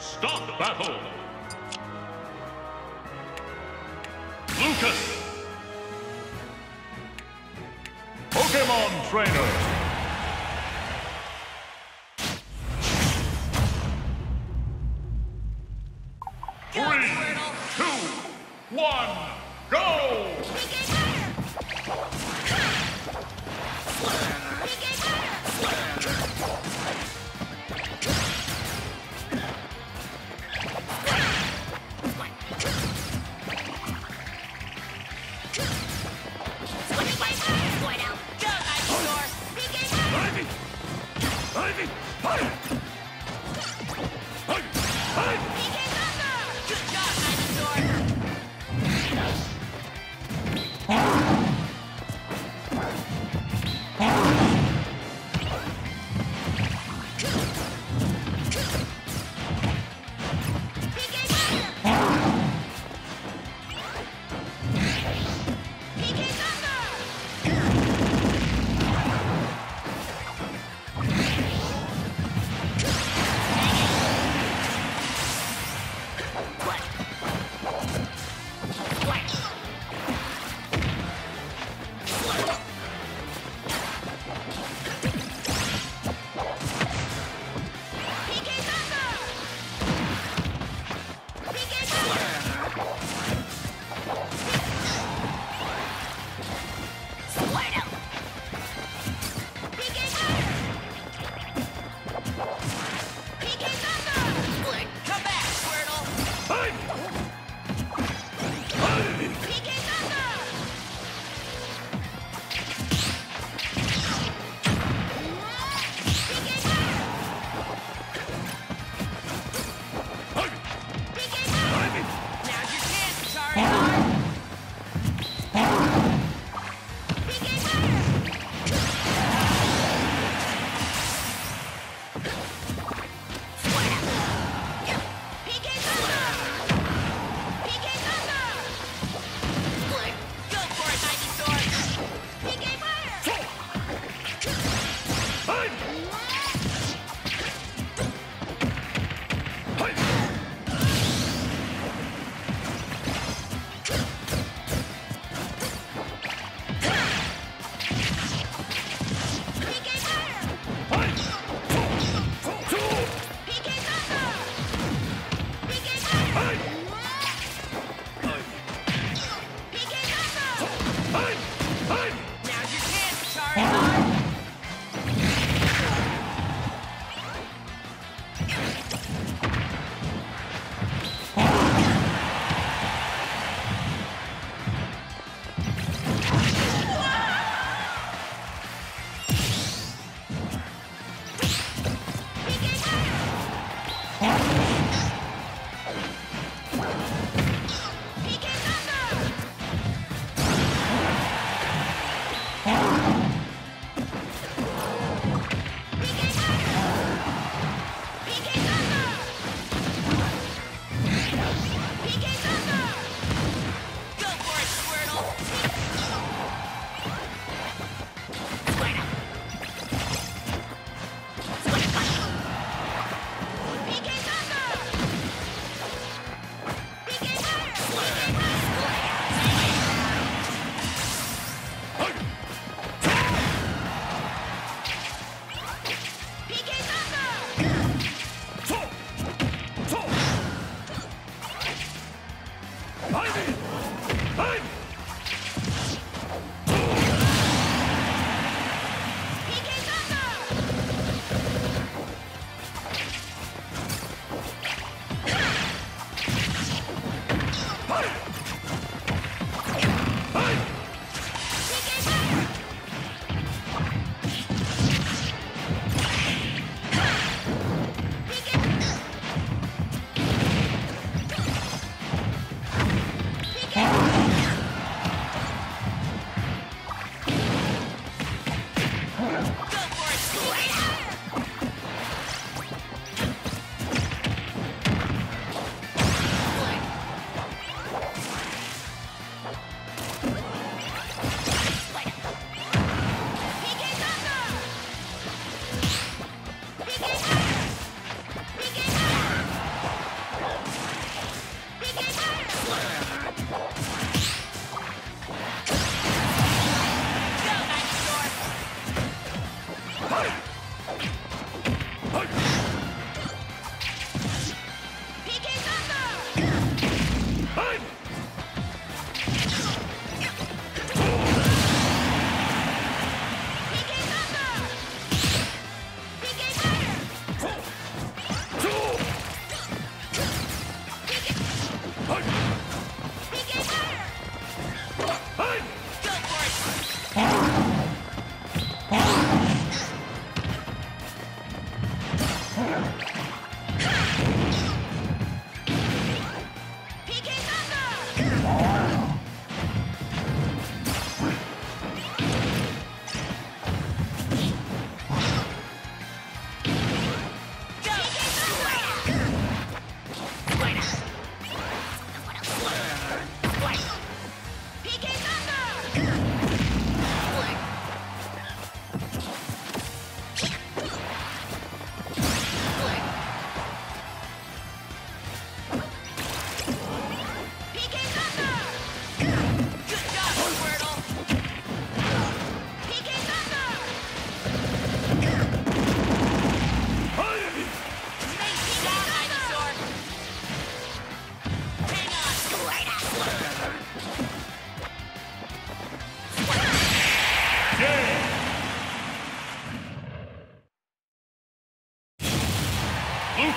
Stop battle! Lucas! Pokemon Trainer! Three, two, one, go! Ivy! Ivy! Ivy! Behind me! はい。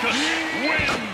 Lucas wins.